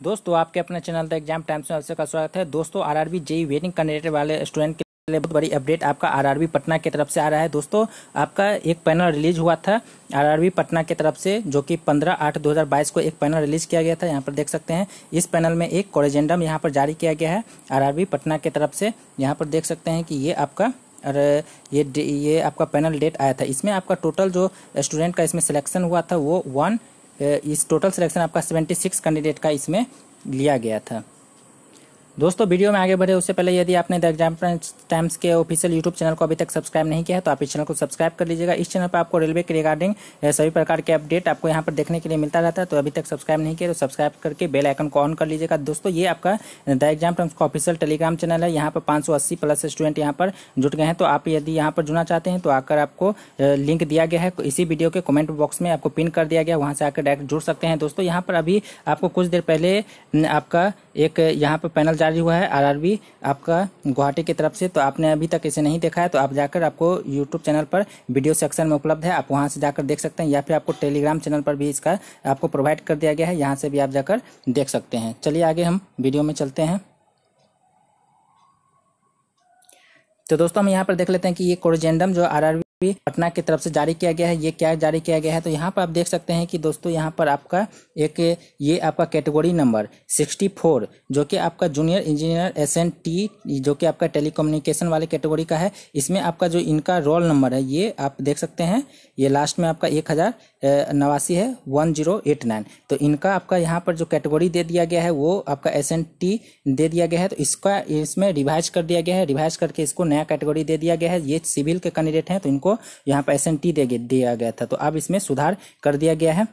दोस्तों, आपके अपने चैनल द एग्ज़ाम टाइम्स में आपसे का स्वागत है। दोस्तों, आरआरबी जेई वेटिंग कैंडिडेट वाले स्टूडेंट के लिए बहुत बड़ी अपडेट आपका आरआरबी पटना की तरफ़ से आ रहा है। दोस्तों, आपका एक पैनल रिलीज़ हुआ था आरआरबी पटना की तरफ़ से, जो कि 15 आठ 2022 को एक पैनल रिलीज़ किया गया था। यहाँ पर देख सकते हैं, इस पैनल में एक कॉलेजेंडम यहाँ पर जारी किया गया है आरआरबी पटना की तरफ़ से। यहाँ पर देख सकते हैं कि ये आपका, और ये ये आपका पैनल डेट आया था। इसमें आपका टोटल जो स्टूडेंट का इसमें सिलेक्शन हुआ था, वो वन इस टोटल सिलेक्शन आपका 76 कैंडिडेट का इसमें लिया गया था। दोस्तों, वीडियो में आगे बढ़े, उससे पहले यदि आपने द एग्ज़ाम टाइम्स के ऑफिशियल यूट्यूब चैनल को अभी तक सब्सक्राइब नहीं किया है तो आप इस चैनल को सब्सक्राइब कर लीजिएगा। इस चैनल पर आपको रेलवे के रिगार्डिंग सभी प्रकार के अपडेट आपको यहाँ पर देखने के लिए मिलता रहता है तो अभी तक सब्सक्राइब नहीं किया तो सब्सक्राइब करके बेल आइकन को ऑन कर लीजिएगा। दोस्तों, ये आपका द एग्ज़ाम टाइम्स का ऑफिशियल टेलीग्राम चैनल है। यहाँ पर पाँच प्लस स्टूडेंट यहाँ पर जुट गए हैं तो आप यदि यहाँ पर जुड़ना चाहते हैं तो आकर आपको लिंक दिया गया है। इसी वीडियो के कमेंट बॉक्स में आपको पिन कर दिया गया वहाँ से आकर डायरेक्ट जुड़ सकते हैं। दोस्तों, यहाँ पर अभी आपको कुछ देर पहले आपका एक यहाँ पर पैनल जारी हुआ है आरआरबी आपका गुवाहाटी की तरफ़ से। तो आपने अभी तक इसे नहीं देखा है तो आप जाकर आपको यूट्यूब चैनल पर वीडियो सेक्शन में उपलब्ध है, आप वहाँ से जाकर देख सकते हैं, या फिर आपको टेलीग्राम चैनल पर भी इसका आपको प्रोवाइड कर दिया गया है, यहाँ से भी आप जाकर देख सकते हैं। चलिए आगे हम वीडियो में चलते हैं। तो दोस्तों, हम यहाँ पर देख लेते हैं कि ये कोरिजेंडम जो आरआरबी पटना की तरफ़ से जारी किया गया है, ये क्या जारी किया गया है? तो यहाँ पर आप देख सकते हैं कि दोस्तों यहाँ पर आपका एक, ये आपका कैटेगरी नंबर 64 जो कि आपका junior engineer S N T जो कि आपका टेलीकम्युनिकेशन वाले कैटेगरी का है। इसमें आपका जो इनका रोल नंबर है, ये आप देख सकते हैं, ये लास्ट में आपका एक हज़ार नवासी है, वन ज़ीरो एट नाइन। तो इनका आपका यहाँ पर जो कैटेगरी दे दिया गया है, वो आपका एस एन टी दे दिया गया है। तो इसका इसमें रिवाइज कर दिया गया है, रिवाइज करके इसको नया कैटेगरी दे दिया गया है। ये सिविल के कैंडिडेट हैं तो इनको यहाँ पर एस एन टी दिया गया था। तो अब इसमें सुधार कर दिया गया है।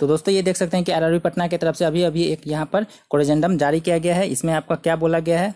तो दोस्तों, ये देख सकते हैं कि आरआरबी पटना की तरफ़ से अभी अभी एक यहाँ पर कोरेजेंडम जारी किया गया है। इसमें आपका क्या बोला गया है?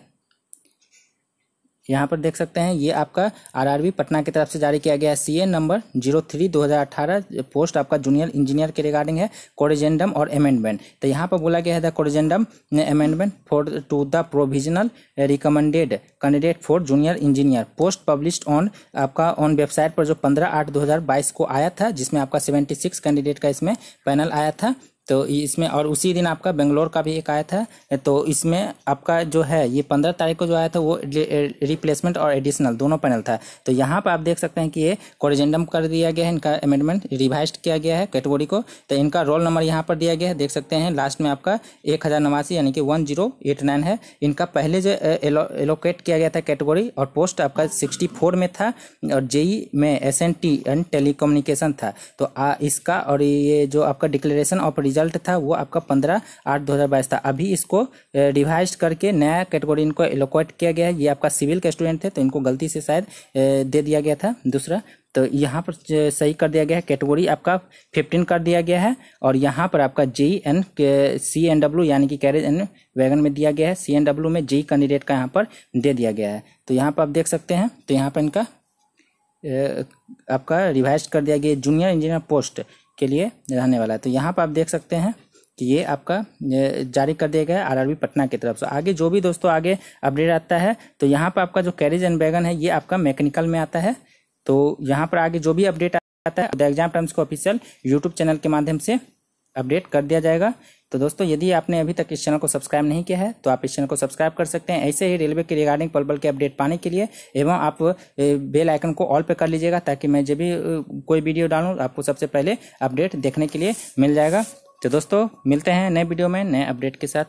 यहाँ पर देख सकते हैं, ये आपका आरआरबी पटना की तरफ़ से जारी किया गया है। C N number zero three दो हज़ार अठारह पोस्ट आपका जूनियर इंजीनियर के रिगार्डिंग है कोरिजेंडम और अमेंडमेंट तो यहाँ पर बोला गया है the corrigendum amendment for to the provisional recommended candidate for junior engineer post published on आपका ऑन वेबसाइट पर जो पंद्रह आठ दो हज़ार बाईस को आया था, जिसमें आपका सेवेंटी सिक्स कैंडिडेट का इसमें पैनल आया था तो इसमें, और उसी दिन आपका बेंगलोर का भी एक आया था तो इसमें आपका जो है, ये पंद्रह तारीख को जो आया था, वो रिप्लेसमेंट और एडिशनल दोनों पैनल था। तो यहाँ पर आप देख सकते हैं कि ये कोरिजेंडम कर दिया गया है, इनका अमेंडमेंट रिवाइज किया गया है कैटेगोरी को। तो इनका रोल नंबर यहाँ पर दिया गया है, देख सकते हैं लास्ट में आपका एक हज़ार नवासी, यानी कि वन ज़ीरो एट नाइन है। इनका पहले जो एलोकेट किया गया था कैटेगोरी और पोस्ट आपका सिक्सटी फोर में था, और जेई में S N T and telecommunication था। तो इसका, और ये जो आपका डिक्लेरेशन ऑफ़ रिज़ल्ट था, वो आपका पंद्रह आठ दो हज़ार बाईस था। अभी इसको रिवाइज करके नया कैटेगरी इनको एलोकेट किया गया है। ये आपका सिविल के स्टूडेंट थे तो इनको गलती से शायद दे दिया गया था। दूसरा तो यहाँ पर सही कर दिया गया है। कैटेगरी आपका फिफ्टीन कर दिया गया है और यहाँ पर आपका J N C N W यानी कि कैरेज एन वैगन में दिया गया है। सी एन डब्ल्यू में जे कैंडिडेट का यहाँ पर दे दिया गया है। तो यहाँ पर आप देख सकते हैं तो यहाँ पर इनका आपका रिवाइज कर दिया गया जूनियर इंजीनियर पोस्ट के लिए रहने वाला है। तो यहाँ पर आप देख सकते हैं कि ये आपका जारी कर दिया गया है आरआरबी पटना की तरफ़ से। आगे जो भी दोस्तों आगे अपडेट आता है तो यहाँ पर आपका जो कैरेज एंड बैगन है, ये आपका मैकेनिकल में आता है। तो यहाँ पर आगे जो भी अपडेट आता है द एग्ज़ाम टाइम्स को ऑफिशियल यूट्यूब चैनल के माध्यम से अपडेट कर दिया जाएगा। तो दोस्तों, यदि आपने अभी तक इस चैनल को सब्सक्राइब नहीं किया है तो आप इस चैनल को सब्सक्राइब कर सकते हैं। ऐसे ही रेलवे के रिगार्डिंग पल पल के अपडेट पाने के लिए, एवं आप बेल आइकन को ऑल पे कर लीजिएगा, ताकि मैं जब भी कोई वीडियो डालूँ, आपको सबसे पहले अपडेट देखने के लिए मिल जाएगा। तो दोस्तों, मिलते हैं नए वीडियो में नए अपडेट के साथ।